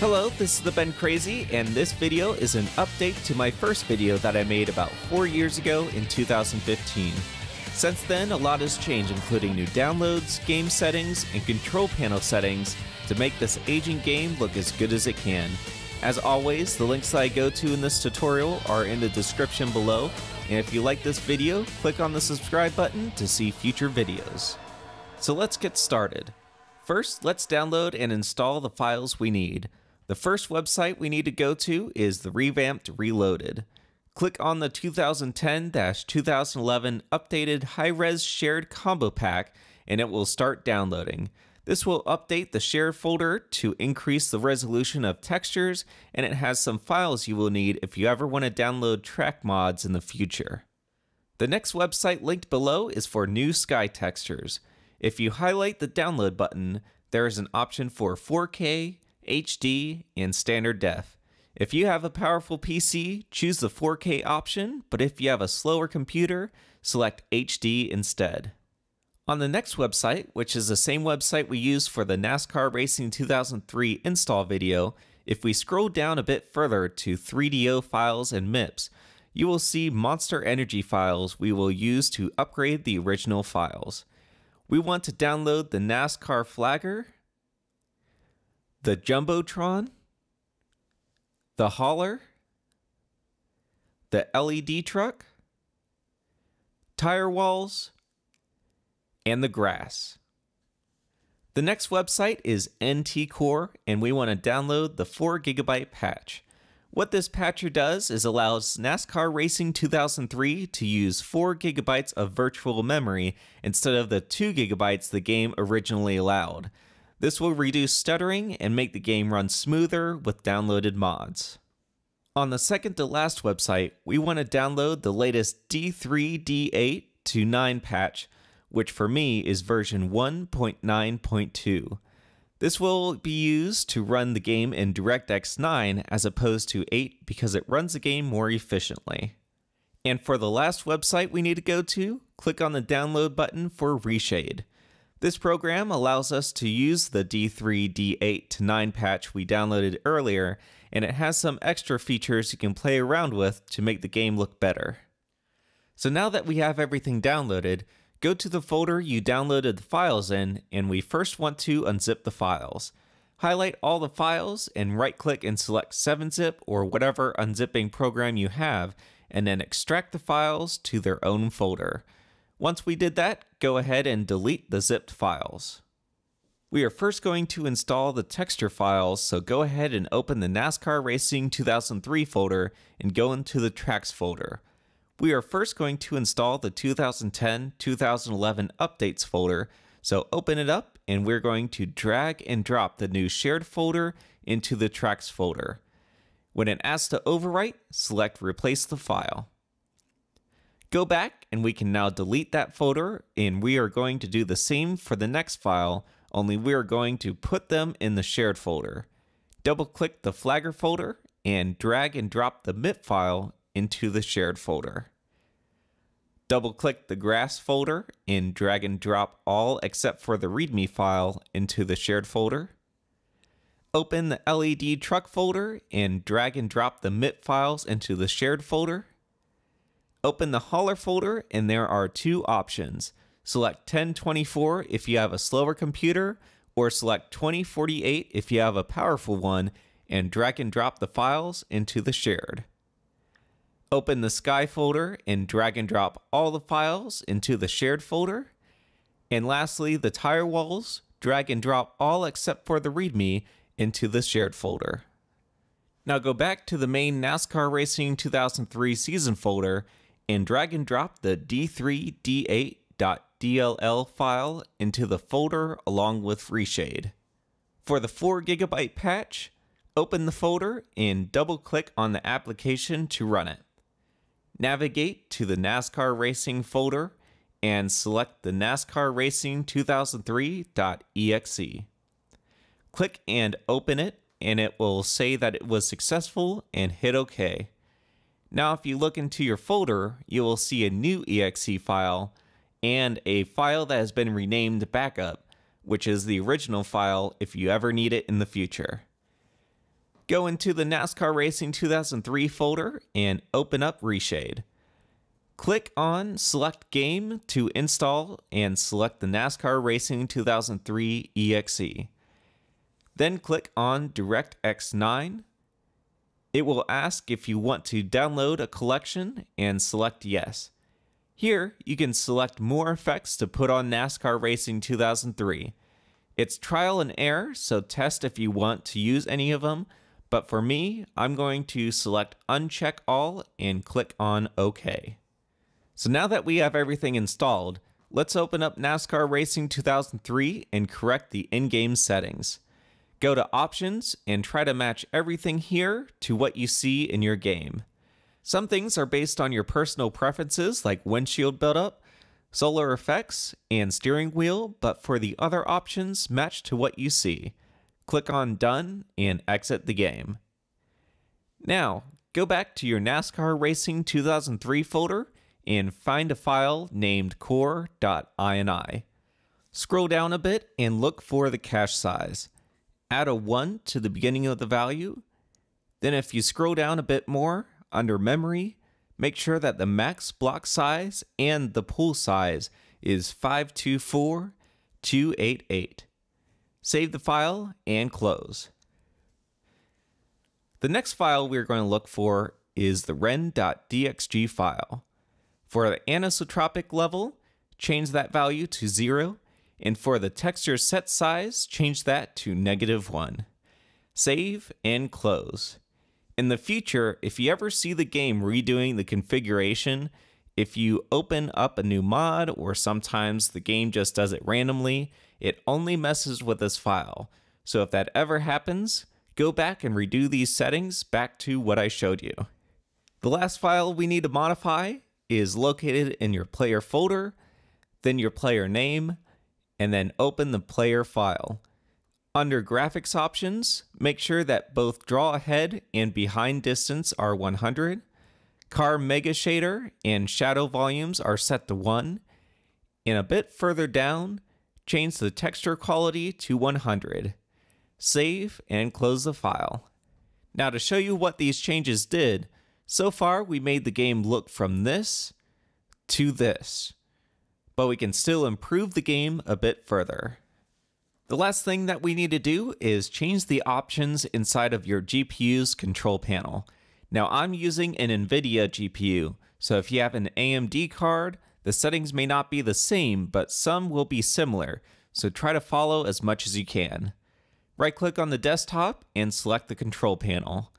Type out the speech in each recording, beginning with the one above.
Hello, this is the Ben Crazy, and this video is an update to my first video that I made about four years ago in 2015. Since then, a lot has changed, including new downloads, game settings, and control panel settings to make this aging game look as good as it can. As always, the links that I go to in this tutorial are in the description below, and if you like this video, click on the subscribe button to see future videos. So let's get started. First, let's download and install the files we need. The first website we need to go to is the Revamped Reloaded. Click on the 2010 2011 updated high res shared combo pack and it will start downloading. This will update the shared folder to increase the resolution of textures, and it has some files you will need if you ever want to download track mods in the future. The next website linked below is for new sky textures. If you highlight the download button, there is an option for 4K, HD, and standard def. If you have a powerful PC, choose the 4K option, but if you have a slower computer, select HD instead. On the next website, which is the same website we used for the NASCAR Racing 2003 install video, if we scroll down a bit further to 3DO files and MIPS, you will see Monster Energy files we will use to upgrade the original files. We want to download the NASCAR Flagger, the Jumbotron, the Hauler, the LED truck, tire walls, and the grass. The next website is NT Core, and we want to download the 4GB patch. What this patcher does is allows NASCAR Racing 2003 to use 4 gigabytes of virtual memory instead of the 2 gigabytes the game originally allowed. This will reduce stuttering and make the game run smoother with downloaded mods. On the second to last website, we want to download the latest D3, D8 to 9 patch, which for me is version 1.9.2. This will be used to run the game in DirectX 9 as opposed to 8 because it runs the game more efficiently. And for the last website we need to go to, click on the download button for Reshade. This program allows us to use the D3, D8 to 9 patch we downloaded earlier, and it has some extra features you can play around with to make the game look better. So now that we have everything downloaded, Go to the folder you downloaded the files in, and we first want to unzip the files. Highlight all the files and right click and select 7-zip or whatever unzipping program you have, and then extract the files to their own folder. Once we did that, go ahead and delete the zipped files. We are first going to install the texture files, so go ahead and open the NASCAR Racing 2003 folder and go into the tracks folder. We are first going to install the 2010-2011 updates folder, so open it up and we're going to drag and drop the new shared folder into the tracks folder. When it asks to overwrite, select replace the file. Go back and we can now delete that folder and we are going to do the same for the next file, only we are going to put them in the shared folder. Double click the flagger folder and drag and drop the MIP file into the shared folder. Double click the grass folder and drag and drop all except for the README file into the shared folder. Open the LED truck folder and drag and drop the MIP files into the shared folder. Open the hauler folder and there are two options. Select 1024 if you have a slower computer or select 2048 if you have a powerful one and drag and drop the files into the shared. Open the Sky folder and drag and drop all the files into the shared folder. And lastly, the tire walls, drag and drop all except for the README into the shared folder. Now go back to the main NASCAR Racing 2003 season folder and drag and drop the d3d8.dll file into the folder along with Reshade. For the 4GB patch, open the folder and double click on the application to run it. Navigate to the NASCAR Racing folder and select the NASCAR Racing 2003.exe. Click and open it, and it will say that it was successful and hit OK. Now, if you look into your folder, you will see a new exe file and a file that has been renamed backup, which is the original file if you ever need it in the future. Go into the NASCAR Racing 2003 folder and open up Reshade. Click on Select Game to install and select the NASCAR Racing 2003 EXE. Then click on DirectX 9. It will ask if you want to download a collection and select Yes. Here, you can select more effects to put on NASCAR Racing 2003. It's trial and error, so test if you want to use any of them, but for me, I'm going to select Uncheck All and click on OK. So now that we have everything installed, let's open up NASCAR Racing 2003 and correct the in-game settings. Go to Options and try to match everything here to what you see in your game. Some things are based on your personal preferences like windshield buildup, solar effects, and steering wheel, but for the other options, match to what you see. Click on Done and exit the game. Now, go back to your NASCAR Racing 2003 folder and find a file named core.ini. Scroll down a bit and look for the cache size. Add a 1 to the beginning of the value. Then if you scroll down a bit more, under memory, make sure that the max block size and the pool size is 524288. Save the file and close. The next file we're going to look for is the ren.dxg file. For the anisotropic level, change that value to 0, and for the texture set size, change that to negative 1. Save and close. In the future, if you ever see the game redoing the configuration, if you open up a new mod or sometimes the game just does it randomly, it only messes with this file. So if that ever happens, go back and redo these settings back to what I showed you. The last file we need to modify is located in your player folder, then your player name, and then open the player file. Under graphics options, make sure that both draw ahead and behind distance are 100, car mega shader and shadow volumes are set to 1, and a bit further down, change the texture quality to 100. Save and close the file. Now to show you what these changes did, so far, we made the game look from this to this, but we can still improve the game a bit further. The last thing that we need to do is change the options inside of your GPU's control panel. Now I'm using an NVIDIA GPU, so if you have an AMD card, the settings may not be the same, but some will be similar, so try to follow as much as you can. Right click on the desktop and select the control panel.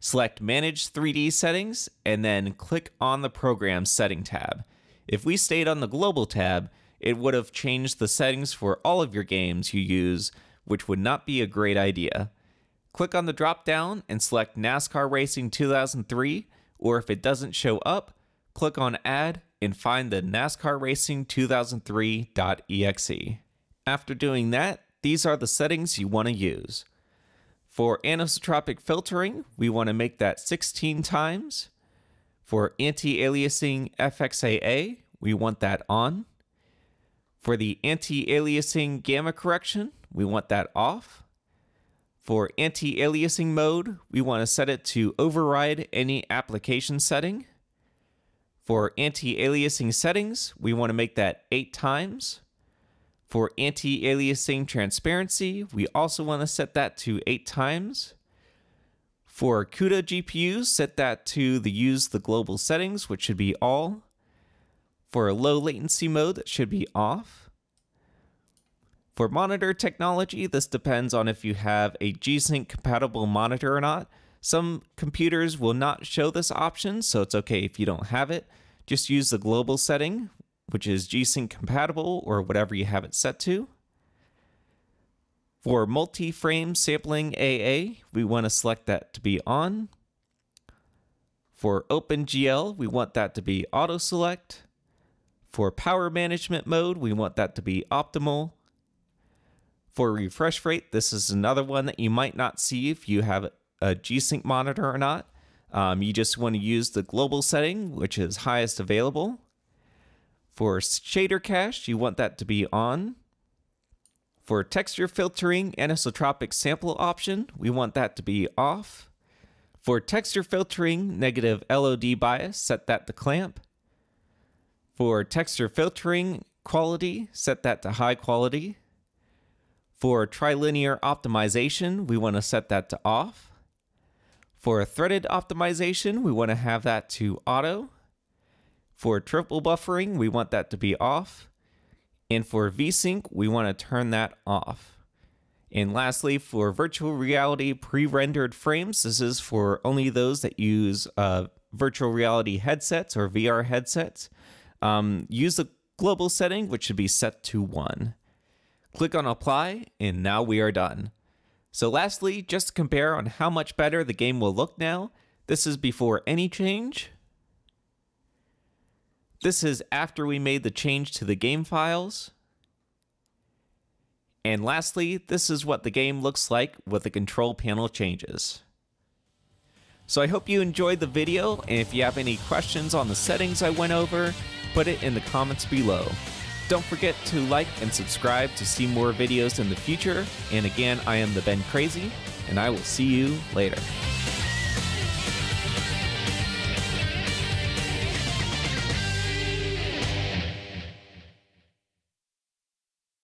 Select Manage 3D Settings, and then click on the Program Setting tab. If we stayed on the Global tab, it would have changed the settings for all of your games you use, which would not be a great idea. Click on the drop down and select NASCAR Racing 2003, or if it doesn't show up, click on Add and find the NASCAR Racing 2003.exe. After doing that, these are the settings you want to use. For anisotropic filtering, we want to make that 16 times. For anti-aliasing FXAA, we want that on. For the anti-aliasing gamma correction, we want that off. For anti-aliasing mode, we want to set it to override any application setting. For anti-aliasing settings, we want to make that 8 times. For anti-aliasing transparency, we also want to set that to 8 times. For CUDA GPUs, set that to the use the global settings, which should be all. For low latency mode, that should be off. For monitor technology, this depends on if you have a G-Sync compatible monitor or not. Some computers will not show this option, so it's okay if you don't have it. Just use the global setting, which is G-Sync compatible or whatever you have it set to. For multi-frame sampling AA, we want to select that to be on. For OpenGL, we want that to be auto select. For power management mode, we want that to be optimal. For refresh rate, this is another one that you might not see if you have a G-Sync monitor or not. Um, you just want to use the global setting, which is highest available. For shader cache, you want that to be on. For texture filtering anisotropic sample option, we want that to be off. For texture filtering negative LOD bias, set that to clamp. For texture filtering quality, set that to high quality. For trilinear optimization, we want to set that to off. For threaded optimization, we want to have that to auto. For triple buffering, we want that to be off. And for VSync, we want to turn that off. And lastly, for virtual reality pre-rendered frames, this is for only those that use uh, virtual reality headsets or VR headsets. Um, use the global setting, which should be set to 1. Click on Apply, and now we are done. So lastly, just to compare on how much better the game will look now, this is before any change, this is after we made the change to the game files. And lastly, this is what the game looks like with the control panel changes. So I hope you enjoyed the video, and if you have any questions on the settings I went over, put it in the comments below. Don't forget to like and subscribe to see more videos in the future, and again, I am the Ben Crazy, and I will see you later.